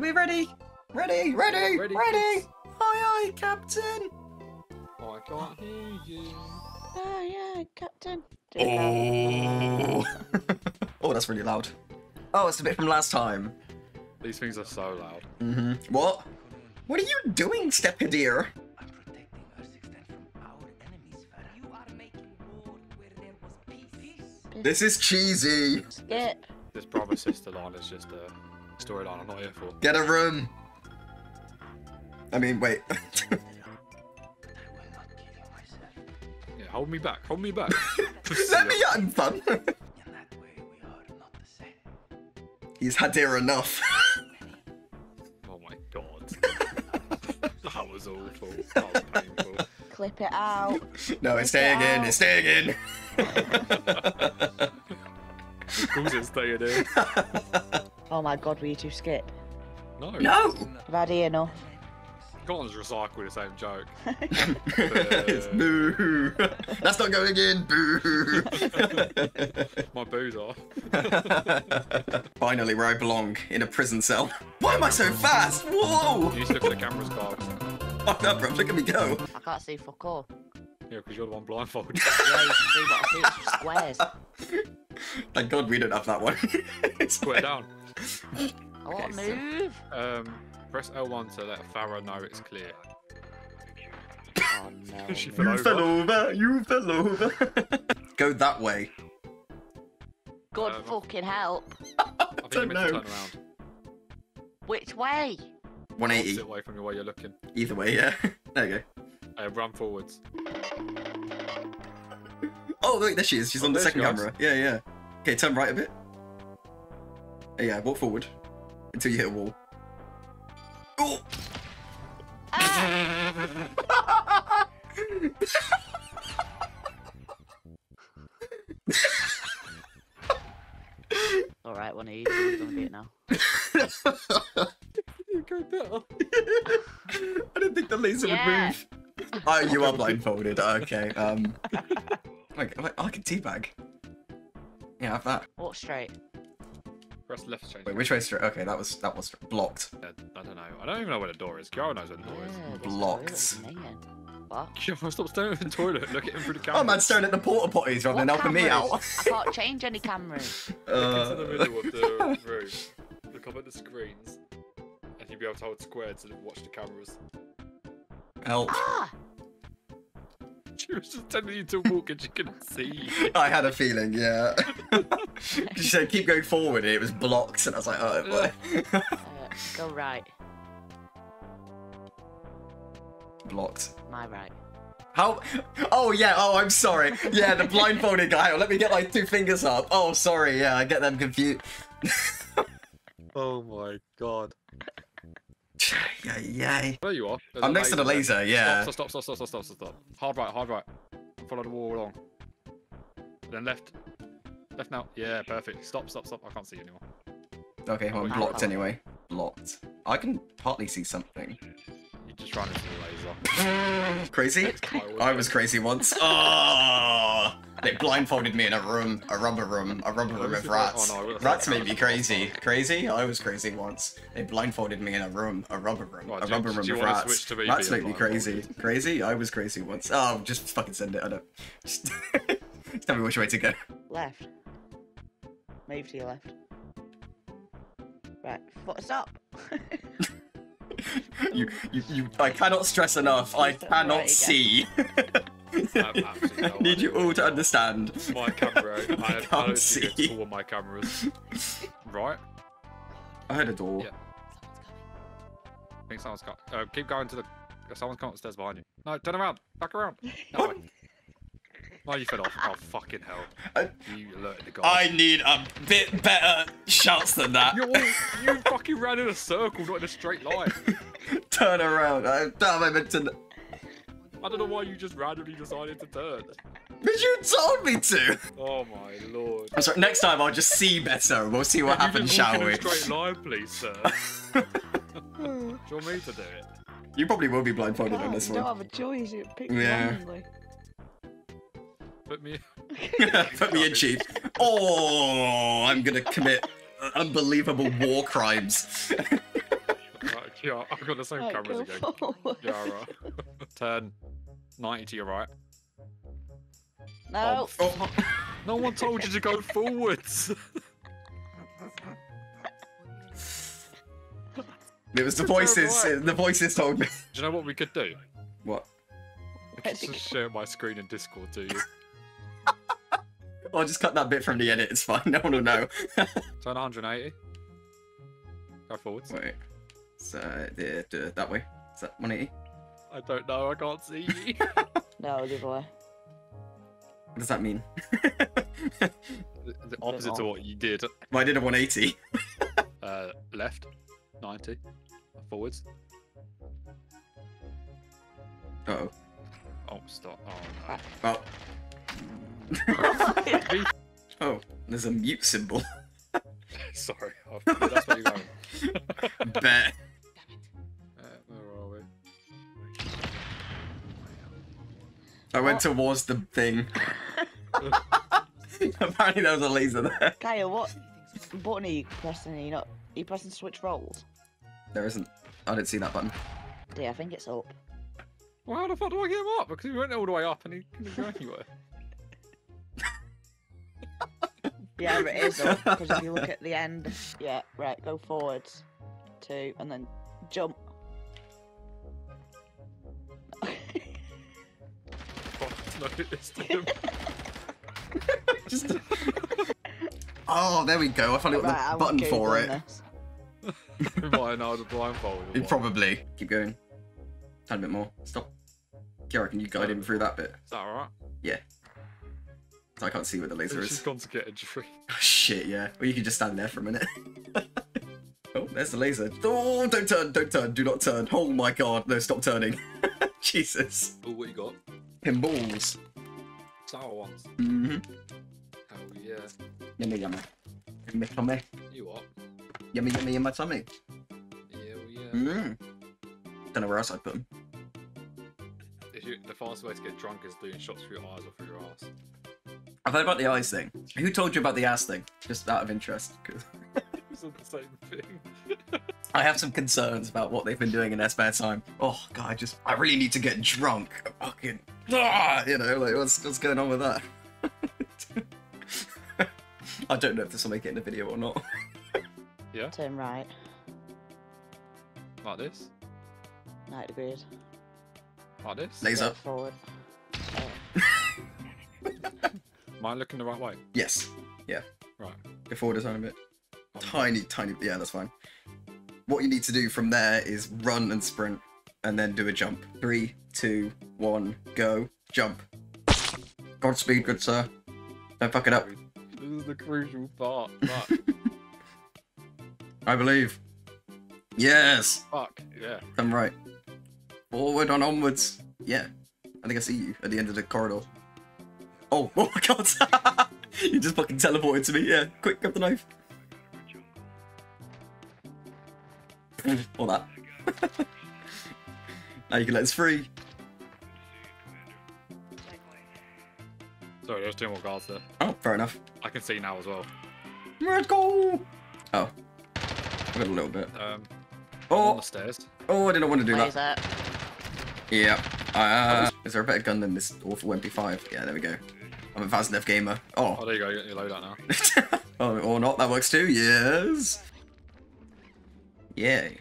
Are we ready? Ready, ready, Ready, ready. kids. Aye, aye, Captain. Oh, I can't hear you. Oh yeah, Captain. Do it now. Oh. oh, that's really loud. Oh, it's a bit from last time. These things are so loud. Mm-hmm. What? What are you doing, Stepadir? I'm protecting Urzikstan from our enemies, Farah. You are making war where there was peace. This is cheesy. Skip. This brother sister line is just a storyline I'm not here for. Get a room. I mean, wait. I will not kill you myself. Yeah, hold me back. Hold me back. Let me have fun. In that way, we are not the same. He's had here enough. Oh my god. that was awful. That was painful. Clip it out. no, it's staying in. It's staying in. Of course it's staying in. Oh my god, will you two skip? No. no. I've had enough. Can't just recycle the same joke. It's Boo. That's not going in. Boo. My booze off. Finally, where I belong, in a prison cell. Why am I so fast? Whoa! You need to look at the camera's card. Oh, no, bro, look at me go. I can't see fuck all. Yeah, because you're the one blindfolded. Yeah, you see what I see, it's squares. Thank God we don't have that one. It's Put it down. I want Okay, to so- move. Um, press L1 to let Farah know it's clear. Oh no. She fell You over. fell over. You fell over. go that way. God Um, fucking help. I think you don't meant to know. turn around. Which way? 180. Sit away from the way you're looking. Either way, yeah. There you go. Uh, run forwards. Oh, wait, there she is. She's Oh, on the second camera. Yeah, yeah. Okay, turn right a bit. Yeah, yeah, walk forward until you hit a wall. Oh! Ah! Alright, one of you two is gonna be it now. You go better. I didn't think the laser Yeah. would move. Oh, you are blindfolded. Okay. Um. Like, like, I like a teabag. Yeah, have that. Walk straight. Press left straight. Wait, which way straight? Okay, that was that was blocked. Yeah, I don't know. I don't even know where the door is. Kiara knows where the door is. Yeah, this Blocked. What? Kiara, stop staring at the toilet. Look at him through the camera. Oh man, staring at the porta potties rather than What helping me out. I can't change any cameras. Look into the Uh, middle of the room. Look up at the screens. And you'll be able to hold square to watch the cameras. help! Ah! She was just telling you to walk and she couldn't see. I had a feeling, yeah. she said keep going forward, and it was blocked, and I was like, oh. boy. Uh, go right. blocked. My right. How? Oh yeah. Oh, I'm sorry. Yeah, the blindfolded guy. Let me get like two fingers up. Oh, sorry. Yeah, I get them confused. Oh my god. Yeah, yeah. There you are. There's I'm next to the there. laser. Yeah. Stop, stop, stop, stop, stop, stop, stop. Hard right, hard right. Follow the wall along. Then left. Left now. Yeah, perfect. Stop, stop, stop. I can't see you anymore. Okay, well, I'm blocked anyway. Blocked. I can partly see something. You just ran into the laser. Crazy? I was crazy once. Oh, they blindfolded me in a room, a rubber room, a rubber room Those of rats. oh, no, Rats made me crazy. Crazy? I was crazy once. They blindfolded me in a room, a rubber room, Right, a do- rubber room you of rats. to me Rats being make me crazy. Crazy? I was crazy once. Oh, just fucking send it. I don't. Just, just tell me which way to go. Left. Move to your left. Right. Foot stop. You, you, you. I cannot stress enough. I cannot see. I need you all to understand. My camera. I, I, can't don't see. see. It's all my cameras. Right. I heard a door. Yeah. I think someone's got. Uh, keep going to the. Someone's coming upstairs behind you. No, turn around. Back around. No way. Oh, you fell off. Oh, fucking hell. I- You alerted the guy. I need a bit better shouts than that. You all, you fucking ran in a circle, not in a straight line. Turn around. I, damn, I meant to. I don't know why you just randomly decided to turn. But you told me to. Oh my lord. I'm sorry. Next time I'll just see better. We'll see what Can happens, you just walk shall in we? a straight line, please, sir. Do you want me to do it? You probably will be blindfolded on oh, this one. you don't one. have a choice. You pick Yeah. randomly. Put me. Put me in chief. Oh, I'm gonna commit unbelievable war crimes. Yeah, I've got the same Right, cameras go again. forward. Yeah, right. Turn 90 to your right. No. Oh, No one told you to go forwards. it was the voices. right. The voices told me. Do you know what we could do? What? I could just share my screen in Discord to you. I'll just cut that bit from the edit. It's fine. No one will know. Turn 180. Go forwards. Wait. So the, the, that way. Is that 180? I don't know. I can't see you. No, the other way. What does that mean? the, the opposite to what you did. well, I did a 180. Uh, left 90. Forwards. Uh oh. Oh, stop. Oh, no. Oh, there's a mute symbol. Sorry. Oh, yeah, that's where you're going. Bet. Uh, where are we? I went towards the thing. Apparently there was a laser there. Kaya, what button are you pressing? Are you not? Are you pressing switch roles? There isn't. I didn't see that button. Yeah, I think it's up. Well, how the fuck do I get him up? Because he went all the way up and he couldn't go anywhere. Yeah, it is. Because if you look at the end, yeah, right, go forwards, two, and then jump. Fuck, no, it's him. Just. oh, there we go. I finally got Right, the I'm button for it. this. We might know the blindfold. Probably. Keep going. A bit more. Stop. Kiara, can you guide him through that bit? Is that alright? I can't see where the laser She's is. gone to get a drink. Oh, shit, yeah. Or you can just stand there for a minute. oh, there's the laser. Oh, don't turn, don't turn, do not turn. Oh my god, no, stop turning. Jesus. Oh, what you got? Pinballs. Sour ones. Mm-hmm. Hell yeah. Yummy, yummy. Yummy, tummy. You what? Yummy, yummy in my tummy. Yeah, yeah. Mm. Don't know where else I'd put them. If you, the fastest way to get drunk is doing shots through your eyes or through your ass. I've heard about the eyes thing. Who told you about the ass thing? Just out of interest. 'cause It's not the same thing. I have some concerns about what they've been doing in their spare time. Oh god, I just I really need to get drunk. Fucking ah, you know, like what's what's going on with that? I don't know if this will make it in the video or not. Yeah. Turn right, Like this? 90 degrees. Like this? Laser. Go forward. Am I looking the right way? Yes. Yeah. Right. Go forward a tiny bit. Tiny, tiny. Yeah, that's fine. What you need to do from there is run and sprint, and then do a jump. Three, two, one, go, jump. Godspeed, good sir. Don't fuck it up. This is the crucial part. I believe. Yes. Fuck. Yeah. I'm right. Forward on onwards. Yeah. I think I see you at the end of the corridor. Oh, oh my god. you just fucking teleported to me. Yeah. Quick, grab the knife. All that. now you can let us free. Sorry, there's two more guards there. Oh, fair enough. I can see now as well. Let's go. Oh. I got a little bit. Um, on Oh, the stairs. oh, I didn't want to do that. Laser. Yeah. Uh, is there a better gun than this awful MP5? Yeah, there we go. I'm a Vaznev gamer. Oh, Oh. there you go. You got your loadout now. oh, or not. That works too. Yes. Yay.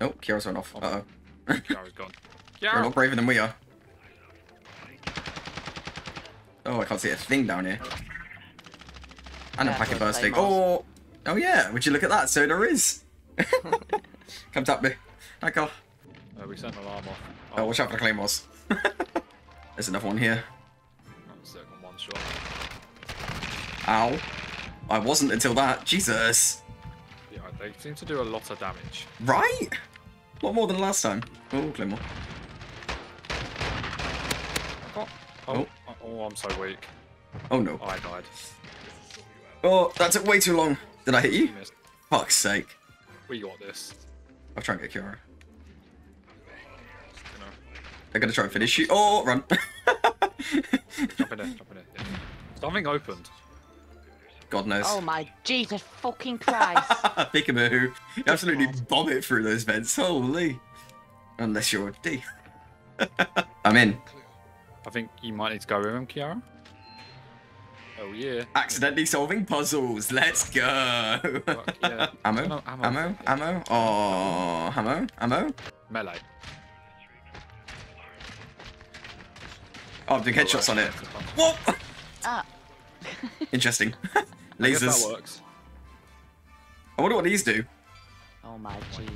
Oh, Kiara's run off. Uh oh. Gary's gone. They're a lot braver than we are. Oh, I can't see a thing down here. And a packet so bursting. claymores. Oh, oh yeah. Would you look at that? So there is. Come tap me. Back off. Uh, we sent an alarm off. Oh, watch out for the claymores. There's another one here. Ow. I wasn't until that. Jesus. Yeah, they seem to do a lot of damage. Right? A lot more than last time. Oh, claymore. Oh, oh, oh, oh, I'm so weak. Oh no. I died. Oh, that took way too long. Did I hit you? Missed. Fuck's sake. We got this. I'll try and get Kiara. They're gonna try and finish you. Oh, run. Jump in there, jump in there. Something opened. God knows. Oh my Jesus fucking Christ. Pikamoo. You absolutely God. bomb it through those vents. Holy. Unless you're a D. I'm in. I think you might need to go with him, Kiara. Oh yeah. Accidentally solving puzzles. Let's go. Fuck yeah. ammo, No, ammo. ammo, ammo. Oh, ammo, ammo. Melee. Oh, I'm doing headshots on it. Whoa! ah. Interesting. I guess Lasers. that works. I wonder what these do. Oh my Jesus.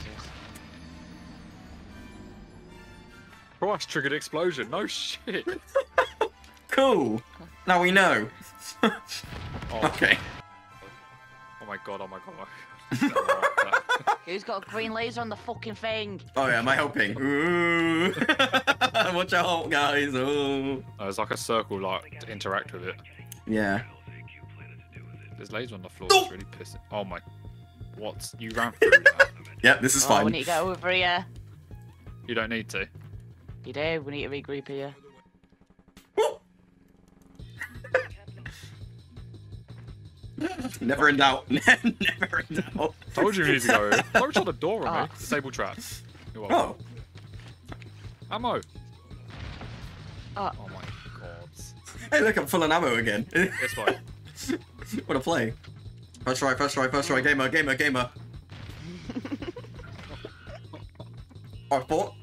Christ triggered explosion. No shit. Cool. Now we know. Oh, Okay. oh my god. Oh my god. Oh my god. Who's got a green laser on the fucking thing? Oh yeah, am I helping? Ooh. Watch out, guys. Ooh. Uh, it's like a circle like to interact with it. Yeah. There's lasers on the floor. No. It's really pissing. Oh my. What? You ran through that. Yep, this is Oh, we need to go over here. You don't need to. You do. We need to regroup here. Never in doubt. Never in doubt. Told you we need to go. Don't shut the door on Ah. me. Disable traps. You're welcome. Oh. Ammo. Oh, Oh my god. Hey, look, I'm full on ammo again. This way. what a play. First try, first try, first try. Gamer, gamer, gamer. I thought,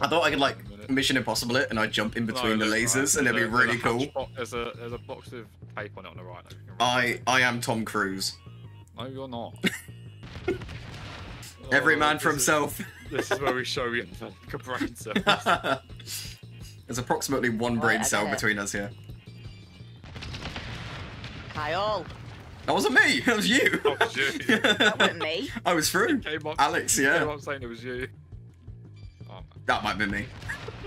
I thought I could like Mission Impossible it, and I jump in between No, the there's- lasers, and it'd be a- there's really a cool. hatch There's a there's a box of tape on it on the right. that you can run. I I am Tom Cruise. No, you're not. Oh, Every Oh, man this for is- himself. This is where we show you like a brain cell. There's approximately one Right, brain oh, I cell between us here. Kyle. That wasn't me. That was you. That was you. That wasn't me. I was through. Up, Alex, yeah. yeah. up saying it was you. Oh, That might be been me.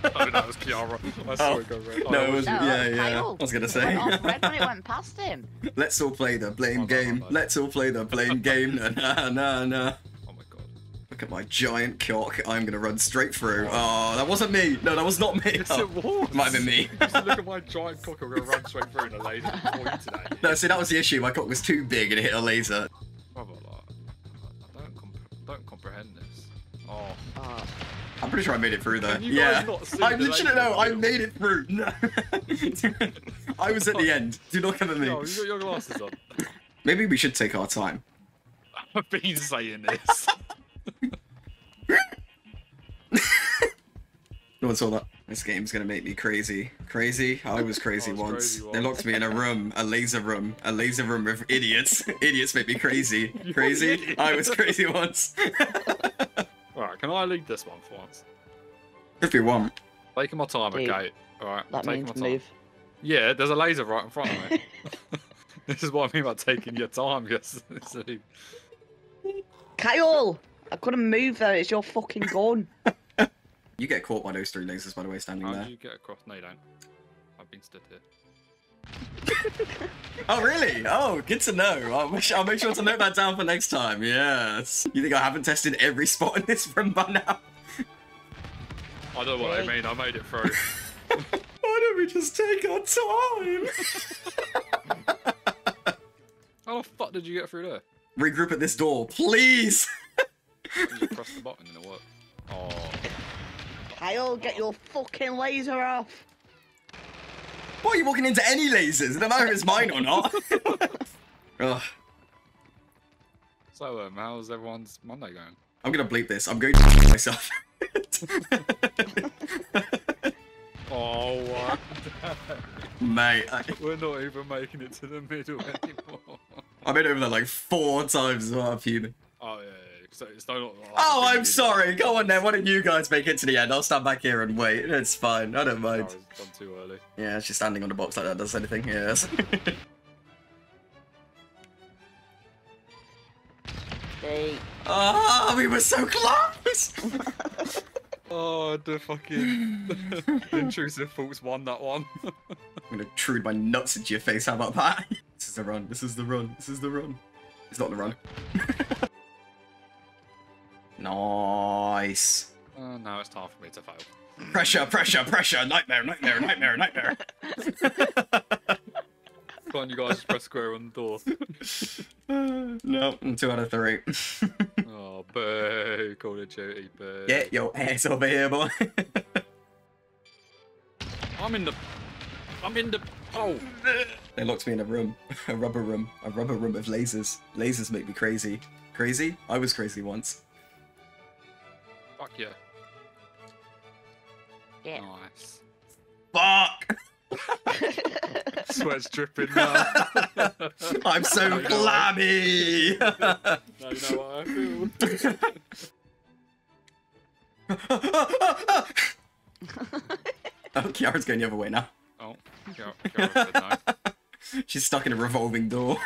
no, that was Kiara. I saw Oh. it go red. Oh, No, it oh, was was No, yeah, yeah. I was gonna It say. went off red when it went past him. Let's all play the blame Oh, no, game. no, no. Let's all play the blame game. Nah, nah, nah, Look at my giant cock. I'm gonna run straight through. Oh, ah, that wasn't me. No, that was not me. Yes, Oh. it was. Might have been me. Just look at my giant cock. I'm gonna run straight through in a laser before you. No, see, that was the issue. My cock was too big and it hit a laser. Brother, like, I don't, comp- don't comprehend this. Oh, Oh, I'm pretty sure I made it through though. Can you yeah. guys not I the literally laser know. I made it through. No. I was at the end. Do not come at me. no, you got your glasses on. Maybe we should take our time. I've been saying this. No one saw that. This game's gonna make me crazy. Crazy? I was crazy I was once. crazy They locked me in a room, a laser room, a laser room with idiots. idiots make me crazy. You're Crazy? I was crazy once. Alright, can I lead this one for once? if you want. Taking my time, Dude, okay? Alright, that taking means my time. move. Yeah, there's a laser right in front of me. this is what I mean by taking your time, yes. Kyle! I couldn't move though. It's your fucking gun. You get caught by those three lasers, by the way, standing How there. do you get across? No, you don't. I've been stood here. Oh, really? Oh, good to know. I'll make, sure, I'll make sure to note that down for next time. Yes. You think I haven't tested every spot in this room by now? I don't know what I mean, I made it through. Why don't we just take our time? How the fuck did you get through there? Regroup at this door, please. You press the button and it worked. Oh, Kyle, get your fucking laser off. Why are you walking into any lasers? No matter if it's mine or not. Ugh. so um, how's everyone's Monday going? I'm gonna bleep this. I'm going to myself. Oh, what? Mate, I, We're not even making it to the middle anymore. I made it over there like four times as well. I'm fuming. Oh yeah, yeah, yeah. So it's. Not, Oh, I'm sorry. Go on then. Why don't you guys make it to the end? I'll stand back here and wait. It's fine. I don't Sorry, mind. it's gone too early. Yeah, she's standing on the box like that does anything. Yes. Hey. Ah, we were so close. Oh, the fucking the intrusive thoughts won that one. I'm gonna intrude my nuts into your face. How about that? This is the run. This is the run. This is the run. It's not the run. Nice. Oh, now it's time for me to fail. Pressure, pressure, pressure. Nightmare, nightmare, nightmare, nightmare. Can't you guys just press square on the door? no, two out of three. Oh, boo. Call of Duty, boo. Get your ass over here, boy. I'm in the. I'm in the. Oh. they locked me in a room, a rubber room, a rubber room of lasers. Lasers make me crazy. Crazy? I was crazy once. Yeah. Nice. Fuck! Sweat's dripping now. I'm so I know. clammy! now you know what I feel. oh, Kiara's going the other way now. Oh, go, go over no. She's stuck in a revolving door.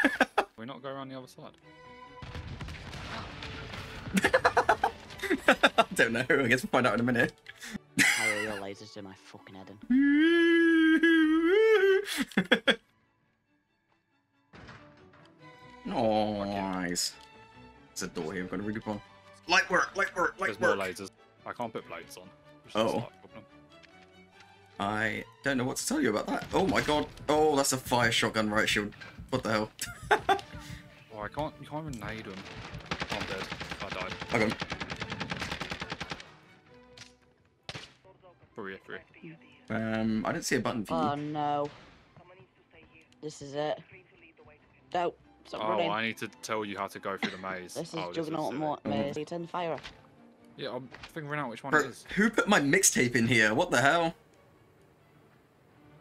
We're not go around the other side. I don't know. I guess we'll find out in a minute. I hear lasers do my fucking head in. oh, nice. There's a door here. I've got to read upon. Light work, light work, light There's more lasers. I can't put blades on. Oh. a slight problem. I don't know what to tell you about that. Oh my god. Oh, that's a fire shotgun right shield. What the hell? Oh, I can't. You can't even nade them. I'm dead. I died. Okay. Um, I don't see a button for you. Oh no. This is it. No, stop Oh, running. I need to tell you how to go through the maze. This is oh, Juggernaut it. Mo- Maze. You turn the fire off. Yeah, I'm figuring out which one Bro, it is. who put my mixtape in here? What the hell?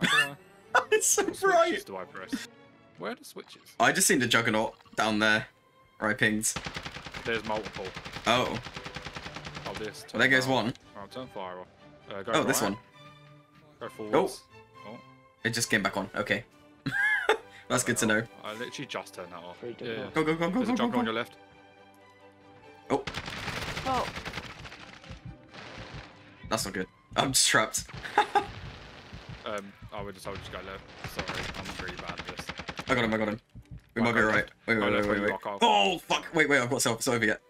How do I- it's so what bright. switches do I press? Where are the switches? I just seen the juggernaut down there. Where I pinged. There's multiple. Oh, Oh, this. well, there goes turn one. fire- Oh, turn fire off. Uh, go Oh, this one. Go forwards. Oh. It just came back on. Okay. That's good to know. I literally just turned that off. Yeah, yeah. Go, go, go, go, There's go, a go, juggernaut on your left. Oh, Oh, that's not good. I'm just trapped. Um, I would just, I would just go left. Sorry, I'm really bad at this. I got him, I got him. We Right, might be go right. Wait, wait, wait, wait, wait. Oh, fuck. Wait, wait, I've got self. It's over yet.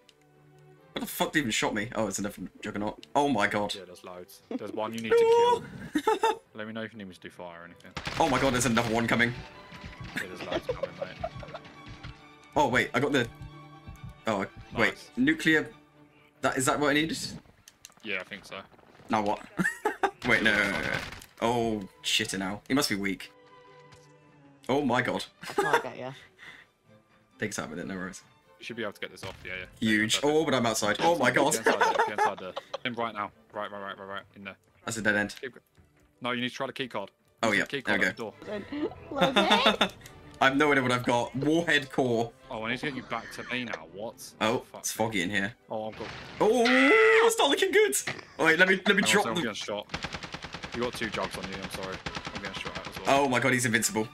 What the fuck even shot me? Oh, it's a different juggernaut. Oh my god. Yeah, there's loads. There's one you need to kill. Let me know if you need me to do fire or anything. Oh my god, there's another one coming. Yeah, there's loads coming, mate. Oh, wait, I got the... Oh, wait. Nuclear... That Is that what I needed? Yeah, I think so. Now what? wait, no, no, no, no. Oh, shit now. He must be weak. Oh my god. I can't get you. Takes out with it, no worries. You should be able to get this off. Yeah, yeah. Huge. Yeah, Oh, but I'm outside. Oh my god. Get inside there. Get inside there. In right now. Right, right, right, right, right. In there. That's a dead end. Keep No, you need to try the key card. Oh, yeah. the Key There we at the door. I have no idea what I've got. Warhead core. Oh, I need to get you back to me now. What? Oh, oh fuck it's foggy in here. Oh, I've got. Oh, it's not looking good. Oh, wait, let me let me Hang on, drop so I'm the. getting shot. You got two jugs on you. I'm sorry. I'm getting shot at as well. Oh my god, he's invincible.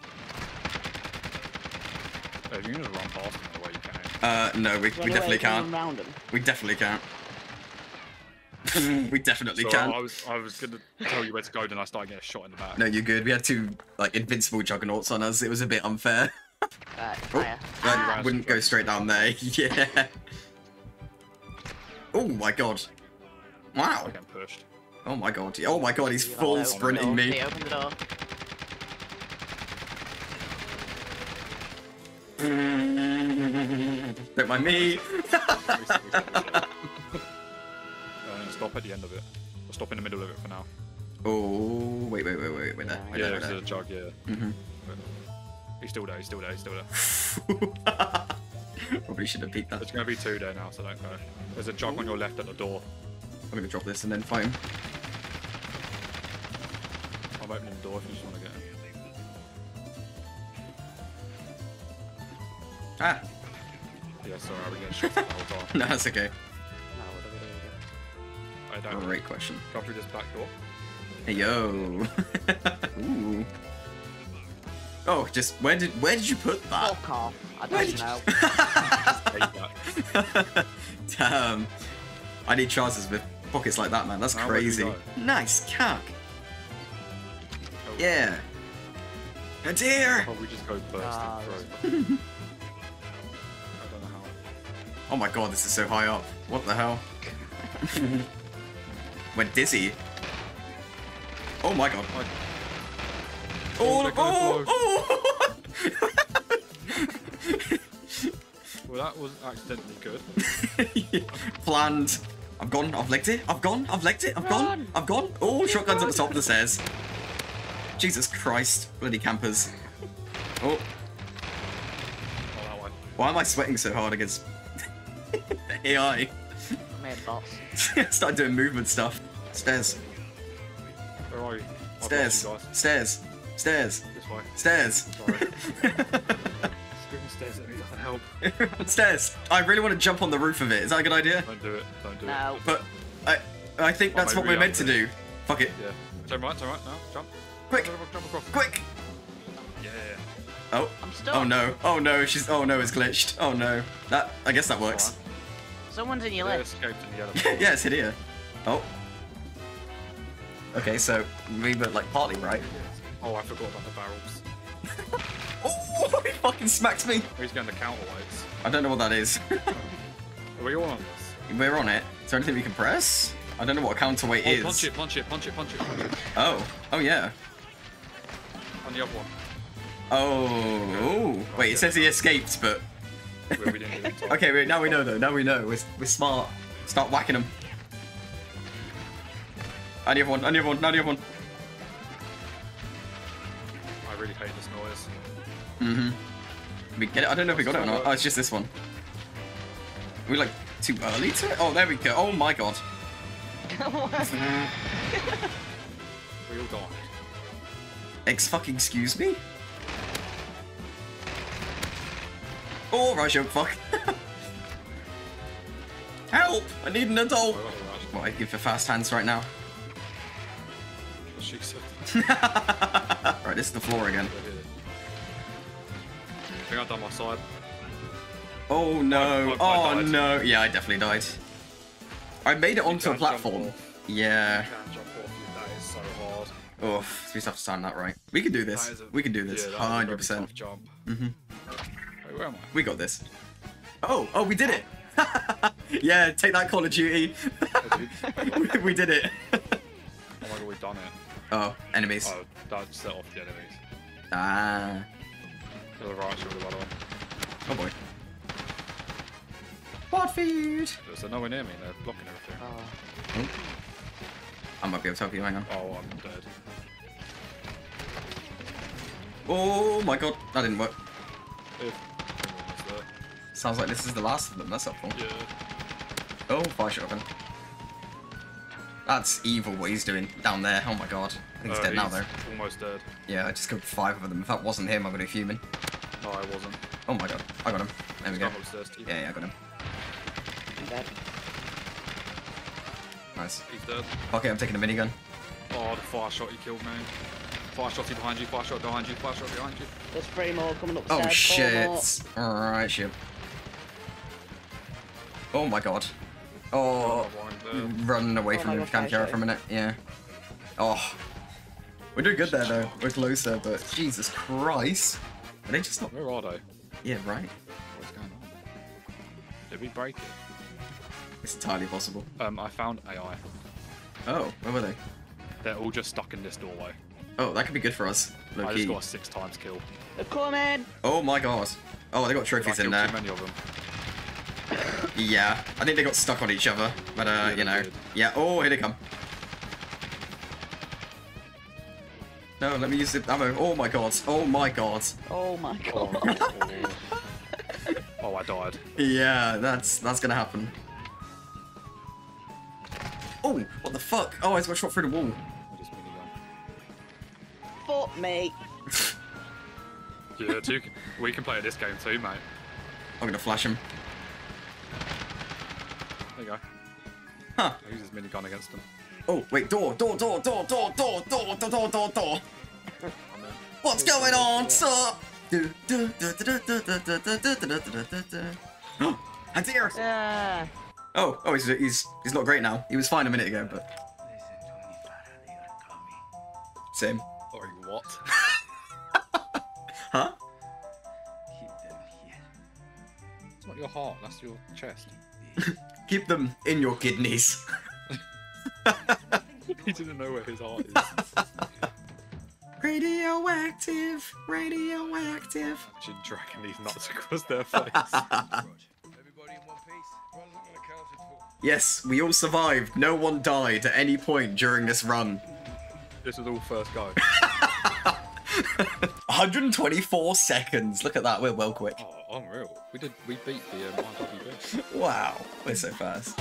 Oh, you can just run past him the way you can. Uh, no, we, we definitely can't. We definitely can't. we definitely So can. I was I was gonna tell you where to go, then I started getting shot in the back. No, you're good. We had two like invincible juggernauts on us. It was a bit unfair. Right, Oh, fire. That Ah. wouldn't go straight down there. yeah. Oh my god. Wow. I'm getting pushed. Oh my god. Oh my god, he's full gotta open the sprinting me. Okay, open the door. Don't mind me. Reset. Uh, stop at the end of it. Or stop in the middle of it for now. Oh, wait, wait, wait, wait, wait there. Wait Yeah, there, there's a jug, yeah. Mhm. He's still there, he's still there, he's still there. Probably should have peeked that. There's gonna be two there now, so don't go. There's a jug on your left at the door. I'm gonna drop this and then fight him. I'm opening the door if you just wanna get in. Ah, Yeah, sorry, I was getting shot at the whole time. no, that's okay. No, what do we do? I don't Great question. Come through this back door. Hey yo. Ooh. Oh, just where did where did you put that? Fuck off. I don't did know. Hate. Damn. I need trousers with pockets like that, man. That's Now where do we crazy. Nice cock. Oh, Yeah. A deer. Probably just go bursting Ah, Oh my god, this is so high up. What the hell? Went dizzy. Oh my god. Like, Oh, oh, oh! oh! Well, that was accidentally good. Planned. I've gone. I've licked it. I've gone. I've licked it. I've gone. I've gone. Oh, shotguns at the top of the stairs. Jesus Christ, bloody campers. Oh, Oh, why am I sweating so hard against AI? Made bots. Started doing movement stuff. Stairs. Where are you? I've Stairs. you. Stairs. Stairs. This way. Stairs. Sorry. Stairs at me doesn't help. Stairs. I really want to jump on the roof of it. Is that a good idea? Don't do it. Don't do it. No. But I, I think that's what we're meant to do. Fuck it. Yeah. Turn right, turn right, now. Jump. Quick, Jump, jump across. quick. Yeah. Oh. I'm stuck. Oh no. Oh no. She's. Oh no. It's glitched. Oh no. That. I guess that works. Someone's in your Yeah, leg. escaped in yeah, it's hit here. Oh. Okay, so we were like partly right. Oh, I forgot about the barrels. Oh, he fucking smacks me. Oh, he's going to counterweights. I don't know what that is. Are we all on this? We're on it. Is there anything we can press? I don't know what a counterweight Oh, is. punch it, punch it, punch it, punch it, punch it. Oh. Oh yeah. On the other one. Oh. Ooh. Wait, it says he escaped, but Where we didn't do it in time. okay. Wait, now we know though. Now we know. We're, we're smart. Start whacking them. And the other one. And the other one. Now the other one. I really hate this noise. Mm-hmm. We get it. I don't know if we got it or not. Oh, it's just this one. Are we like too early to it? Oh, there we go. Oh my god. We all died. Ex fucking excuse me? Oh, Rajok, fuck. Help! I need an adult! I got it right. What, I give for fast hands right now? What she said. right, this is the floor again. I think I've done my side. Oh no. I- I Oh died. no. Yeah, I definitely died. I made it onto a platform. Yeah. Can't jump off you. That is so. Oh, we just have to time that right. We can do this. A- We can do this. Yeah, that is a very 100%. tough jump. hmm Wait, where am I? We got this. Oh, oh, we did it! yeah, take that Call of Duty. Oh, we, we did it. Oh my god, we've done it. oh, enemies. Oh, that set off the enemies. Ah. To the right shoulder, by the way. Oh boy. Bot feed. There's nowhere near me, they're blocking everything. I might be able to help you. Hang on. Oh, I'm dead. Oh my god, that didn't work. If everyone's there. Sounds like this is the last of them. That's helpful. Yeah. Oh, fire shotgun. That's evil what he's doing down there. Oh my god. I think he's Uh, dead now though. Almost dead. Yeah, I just killed five of them. If that wasn't him, I'm gonna be fuming. No, I wasn't. Oh my god. I got him. There we go. gone upstairs, Yeah, yeah, I got him. I'm dead. Nice. He's dead. Okay, I'm taking a minigun. Oh, the fire shot he killed me. Fire shot behind you, fire shot behind you, fire shot behind you. There's three more coming up. Oh shit. Alright, shit. Oh my god. Oh, Another one away Oh from my the God, Kankara for a minute. Yeah. Oh. We're doing good there though. We're closer, but Jesus Christ. Are they just not? Where are they? Yeah, right. What's going on? Did we break it? It's entirely possible. Um, I found AI. Oh, where were they? They're all just stuck in this doorway. Oh, that could be good for us. Low I key. just got a six times kill. They're coming. Oh my god. Oh, they got I trophies in there. too many of them. Yeah, I think they got stuck on each other, but uh, Yeah, you know. did. Yeah. Oh, here they come. No, let me use the ammo. Oh my god. Oh my god. Oh my Oh, god. oh. oh, I died. Yeah, that's that's gonna happen. Oh, what the fuck? Oh, I just got shot through the wall. I. Fuck me. Yeah, two, we can play this game too, mate. I'm gonna flash him. There you go. Huh. I use his minigun against him. Oh, wait, door, door, door, door, door, door, door, door, door, door, door. I'm in. What's going on, sir? Do, do, do, do, do, do, do, do, do, do, do, do, do. Hands here. Yeah. Oh, oh, he's, he's he's not great now. He was fine a minute ago, but Listen to me, Faraday, you're coming. same. Sorry, what? Huh? Keep them here. It's not your heart, that's your chest. Keep them in your kidneys. he didn't know where his heart is. Radioactive, radioactive. Imagine dragging these nuts across their face. Everybody in one piece. Run unaccounted for. yes, we all survived. No one died at any point during this run. this is all first go. 124 seconds. Look at that. We're well quick. Oh. We did. We beat the um. Wow, we're so fast.